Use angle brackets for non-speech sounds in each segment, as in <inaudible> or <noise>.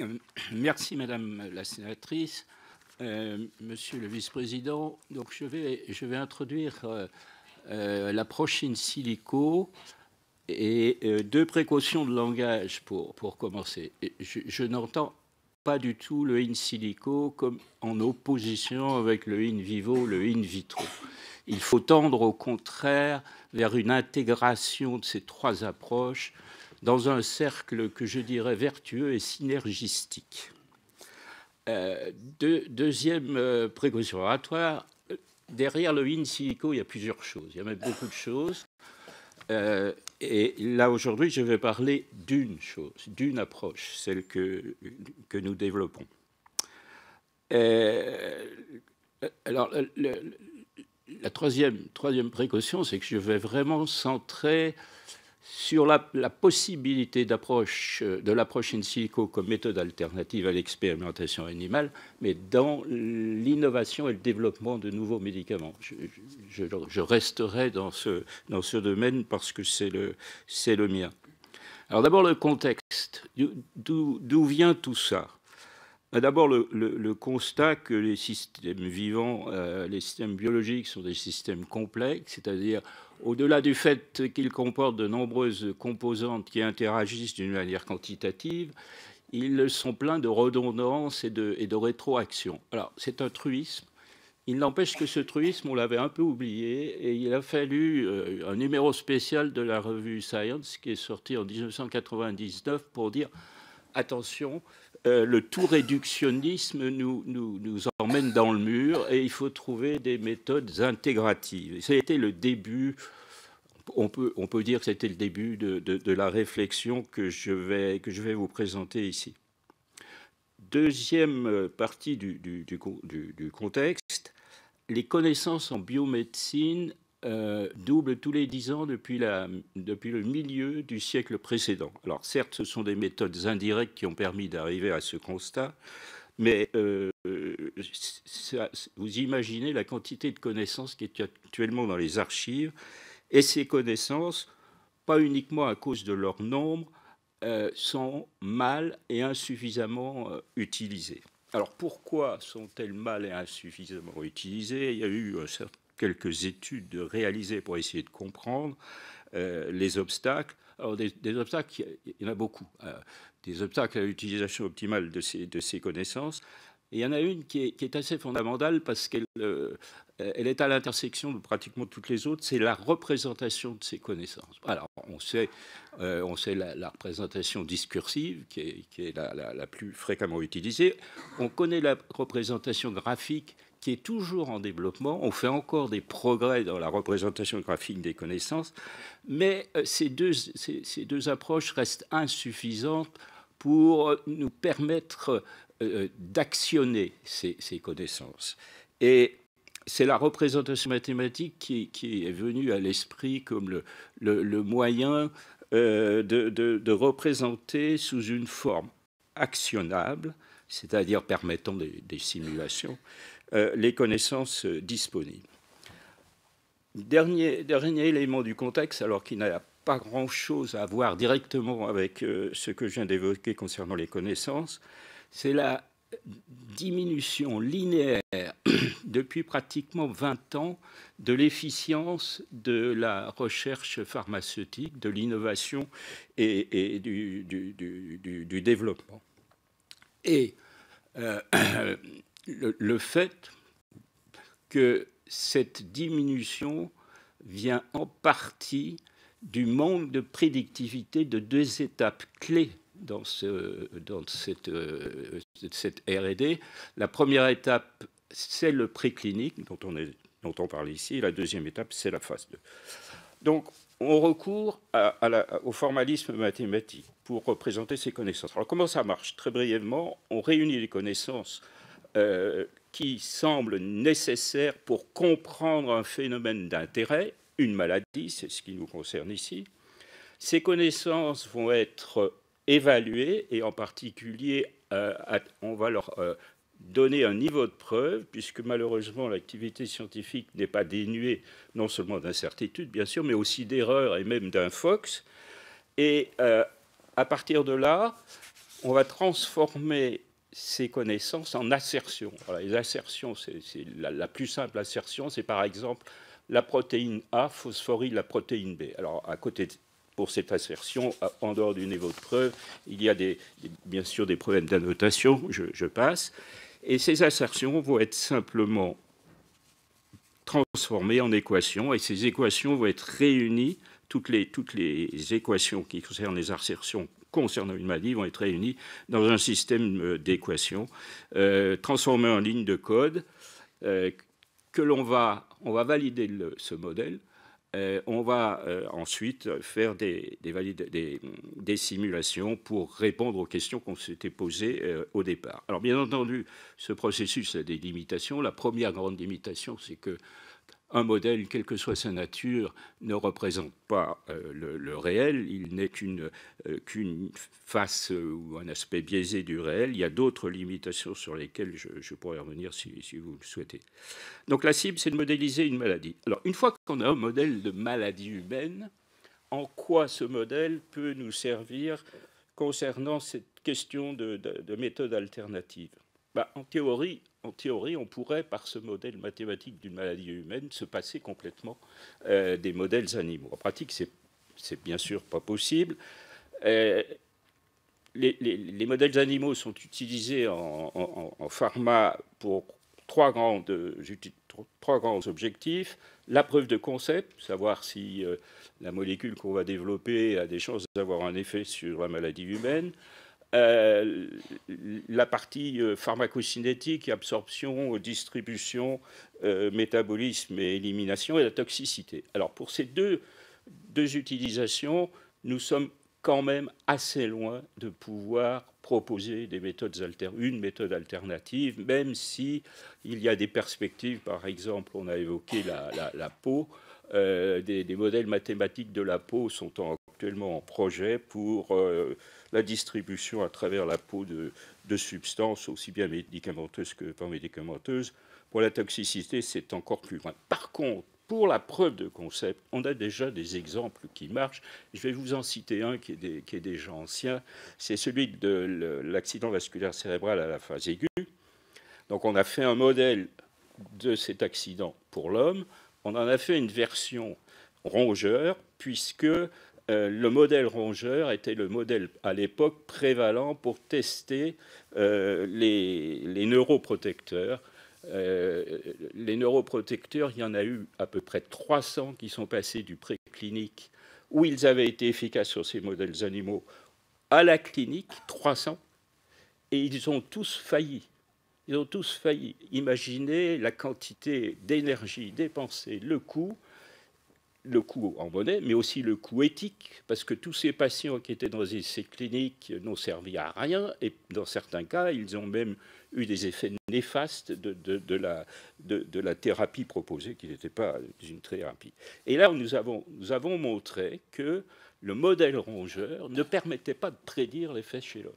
Euh, merci, Madame la sénatrice. Euh, monsieur le vice-président, donc je vais, introduire euh, l'approche in silico et deux précautions de langage pour, pour commencer. Je, je n'entends pas du tout le in silico comme en opposition avec le in vivo, le in vitro. Il faut tendre au contraire vers une intégration de ces trois approches dans un cercle que je dirais vertueux et synergistique. Euh, deuxième euh, précaution oratoire, derrière le in silico, il y a plusieurs choses. Il y a même beaucoup de choses. Euh, et là, aujourd'hui, je vais parler d'une chose, d'une approche, celle que, que nous développons. alors, la troisième, troisième précaution, c'est que je vais vraiment centrer sur la, possibilité d'approche de l'approche in silico comme méthode alternative à l'expérimentation animale, mais dans l'innovation et le développement de nouveaux médicaments. Je, resterai dans ce, dans ce domaine parce que c'est le, le mien. Alors d'abord le contexte. D'où vient tout ça? D'abord le, constat que les systèmes vivants, euh, les systèmes biologiques sont des systèmes complexes, c'est-à-dire au-delà du fait qu'ils comportent de nombreuses composantes qui interagissent d'une manière quantitative, ils sont pleins de redondance et de, et rétroaction. Alors, c'est un truisme. Il n'empêche que ce truisme, on l'avait un peu oublié, et il a fallu euh, un numéro spécial de la revue Science qui est sorti en 1999 pour dire attention, euh, le tout réductionnisme nous, emmène dans le mur et il faut trouver des méthodes intégratives. Été le début, on peut, dire que c'était le début de, la réflexion que je, vais, vous présenter ici. Deuxième partie du contexte, les connaissances en biomédecine euh, double tous les dix ans depuis, le milieu du siècle précédent. Alors certes, ce sont des méthodes indirectes qui ont permis d'arriver à ce constat, mais euh, vous imaginez la quantité de connaissances qui est actuellement dans les archives, et ces connaissances, pas uniquement à cause de leur nombre, euh, sont mal et insuffisamment utilisées. Alors pourquoi sont-elles mal et insuffisamment utilisées? Il y a eu quelques études réalisées pour essayer de comprendre euh, les obstacles. Alors, des, obstacles, il y en a beaucoup. Euh, des obstacles à l'utilisation optimale de ces, connaissances. Il y en a une qui est, assez fondamentale parce qu'elle euh, est à l'intersection de pratiquement toutes les autres, c'est la représentation de ces connaissances. Alors, on sait, on sait la, représentation discursive, qui est, la, plus fréquemment utilisée. On connaît la représentation graphique, qui est toujours en développement. On fait encore des progrès dans la représentation graphique des connaissances, mais euh, ces deux, ces, deux approches restent insuffisantes pour nous permettre euh, d'actionner ces, connaissances. Et c'est la représentation mathématique qui, qui est venue à l'esprit comme le, le, moyen euh, de, de, représenter sous une forme actionnable, c'est-à-dire permettant des, simulations, euh, les connaissances euh, disponibles. Dernier, dernier élément du contexte, alors qu'il n'a pas grand-chose à voir directement avec euh, ce que je viens d'évoquer concernant les connaissances, c'est la diminution linéaire <clears throat> depuis pratiquement 20 ans de l'efficience de la recherche pharmaceutique, de l'innovation et, du, développement. Et <clears throat> le, fait que cette diminution vient en partie du manque de prédictivité de deux étapes clés dans, ce, dans cette, euh, RD. La première étape, c'est le préclinique dont on, parle ici. La deuxième étape, c'est la phase 2. Donc, on recourt au formalisme mathématique pour représenter ces connaissances. Alors, comment ça marche? Très brièvement, on réunit les connaissances euh, qui semble nécessaire pour comprendre un phénomène d'intérêt, une maladie, c'est ce qui nous concerne ici. Ces connaissances vont être évaluées et en particulier, euh, on va leur euh, donner un niveau de preuve, puisque malheureusement l'activité scientifique n'est pas dénuée non seulement d'incertitudes, bien sûr, mais aussi d'erreurs et même d'un fox. Et à partir de là, on va transformer ces connaissances en assertions. les assertions, c'est la, plus simple assertion, c'est par exemple la protéine A phosphoryle la protéine B. Alors, à côté pour cette assertion, en dehors du niveau de preuve, il y a bien sûr des problèmes d'annotation, je, passe, et ces assertions vont être simplement transformées en équations, et ces équations vont être réunies, toutes les équations qui concernent les assertions concernant une maladie vont être réunies dans un système euh, d'équations euh, transformées en ligne de code euh, que l'on va, on va valider ce modèle. on va ensuite faire des, des, simulations pour répondre aux questions qu'on s'était posées au départ. Alors bien entendu, ce processus a des limitations. La première grande limitation, c'est que un modèle, quelle que soit sa nature, ne représente pas euh, le, réel, il n'est qu'une euh, qu'une face ou un aspect biaisé du réel. Il y a d'autres limitations sur lesquelles je, pourrais revenir si, vous le souhaitez. Donc la cible, c'est de modéliser une maladie. Alors une fois qu'on a un modèle de maladie humaine, en quoi ce modèle peut nous servir concernant cette question de, de méthode alternative? Bah, en, théorie, en théorie, on pourrait, par ce modèle mathématique d'une maladie humaine, se passer complètement euh, des modèles animaux. En pratique, c'est, bien sûr pas possible. Euh, les, modèles animaux sont utilisés en, pharma pour trois grands objectifs. La preuve de concept, savoir si euh, la molécule qu'on va développer a des chances d'avoir un effet sur la maladie humaine. Euh, la partie euh, pharmacocinétique, absorption, distribution, euh, métabolisme et élimination et la toxicité. Alors pour ces deux, deux utilisations, nous sommes quand même assez loin de pouvoir proposer des méthodes une méthode alternative, même si il y a des perspectives. Par exemple, on a évoqué la, peau. des, modèles mathématiques de la peau sont actuellement en projet pour la distribution à travers la peau de, substances aussi bien médicamenteuses que pas médicamenteuses. Pour la toxicité, c'est encore plus loin. Par contre, pour la preuve de concept, on a déjà des exemples qui marchent. Je vais vous en citer un qui est déjà ancien. C'est celui de l'accident vasculaire cérébral à la phase aiguë. Donc on a fait un modèle de cet accident pour l'homme. On en a fait une version rongeur, puisque euh, le modèle rongeur était le modèle à l'époque prévalent pour tester euh, les, neuroprotecteurs. Euh, les neuroprotecteurs, il y en a eu à peu près 300 qui sont passés du préclinique, où ils avaient été efficaces sur ces modèles animaux, à la clinique, 300, et ils ont tous failli. Ils ont tous failli. Imaginez la quantité d'énergie dépensée, le coût, le coût en monnaie, mais aussi le coût éthique, parce que tous ces patients qui étaient dans ces cliniques n'ont servi à rien, et dans certains cas, ils ont même eu des effets néfastes de, la, de la, thérapie proposée, qui n'était pas une thérapie. Et là, nous avons, nous avons montré que le modèle rongeur ne permettait pas de prédire l'effet chez l'homme.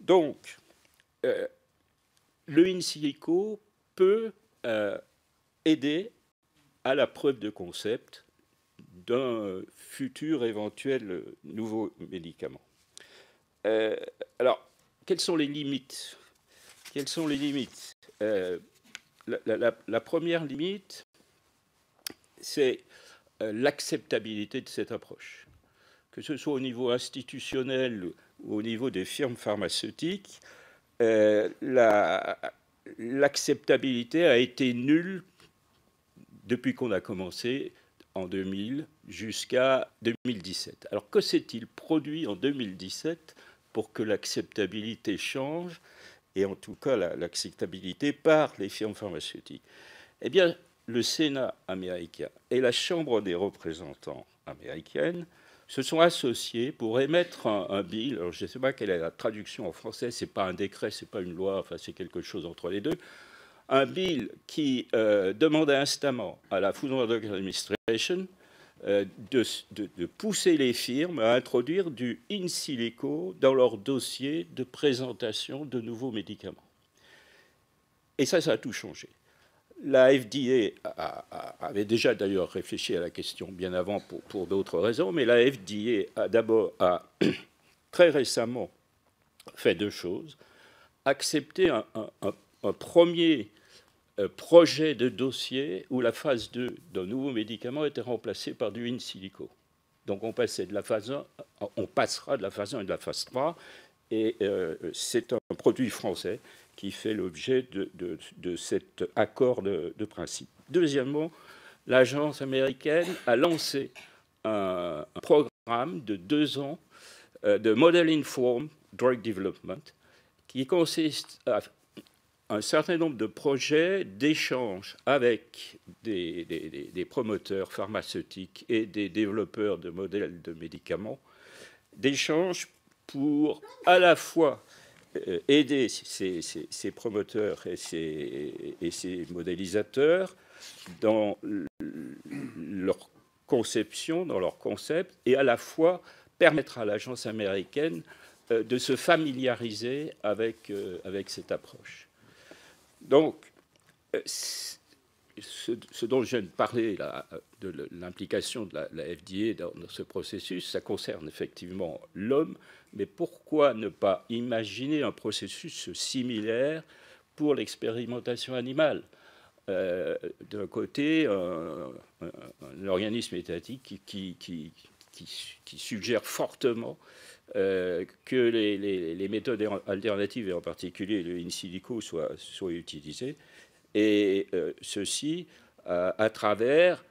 Donc, euh, le in silico peut euh, aider à la preuve de concept d'un futur éventuel nouveau médicament. Euh, alors, quelles sont les limites? Quelles sont les limites? Euh, la, première limite, c'est euh, l'acceptabilité de cette approche. Que ce soit au niveau institutionnel ou au niveau des firmes pharmaceutiques, l'acceptabilité a été nulle depuis qu'on a commencé en 2000 jusqu'à 2017. Alors que s'est-il produit en 2017 pour que l'acceptabilité change, et en tout cas l'acceptabilité par les firmes pharmaceutiques? Eh bien, le Sénat américain et la Chambre des représentants américaine se sont associés pour émettre un, bill. Alors, je ne sais pas quelle est la traduction en français. C'est pas un décret, c'est pas une loi. Enfin, c'est quelque chose entre les deux un bill qui euh, demandait instamment à la Food and Drug Administration euh, de, pousser les firmes à introduire du in silico dans leur dossier de présentation de nouveaux médicaments. Et ça, ça a tout changé. la FDA avait déjà d'ailleurs réfléchi à la question bien avant pour, d'autres raisons, mais la FDA a d'abord <coughs> très récemment fait deux choses. Accepté un, premier projet de dossier où la phase 2 d'un nouveau médicament était remplacée par du in silico. Donc on, passait de la phase 1, on passera de la phase 1 et de la phase 3, et euh, c'est un produit français qui fait l'objet de, cet accord de, principe. Deuxièmement, l'agence américaine a lancé un, programme de deux ans euh, de Model Informed Drug Development qui consiste à un certain nombre de projets d'échange avec des, promoteurs pharmaceutiques et des développeurs de modèles de médicaments, d'échange pour à la fois euh, aider ces, promoteurs et ces, modélisateurs dans leur conception, dans leur concept, et à la fois permettre à l'agence américaine euh, de se familiariser avec, euh, avec cette approche. Donc, ce, dont je viens de parler, là, de l'implication de la, FDA dans, ce processus, ça concerne effectivement l'homme, mais pourquoi ne pas imaginer un processus similaire pour l'expérimentation animale? Euh, D'un côté, un, organisme étatique qui, suggère fortement euh, que les, méthodes alternatives, et en particulier le in silico, soient, utilisées, et euh, ceci euh, à travers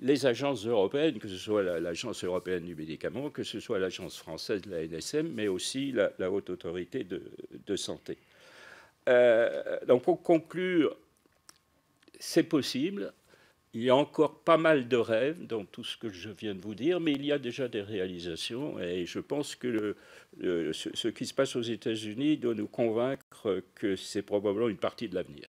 les agences européennes, que ce soit l'Agence européenne du médicament, que ce soit l'Agence française de la NSM, mais aussi la, Haute Autorité de, Santé. Euh, donc pour conclure, c'est possible. Il y a encore pas mal de rêves dans tout ce que je viens de vous dire, mais il y a déjà des réalisations et je pense que ce qui se passe aux États-Unis doit nous convaincre que c'est probablement une partie de l'avenir.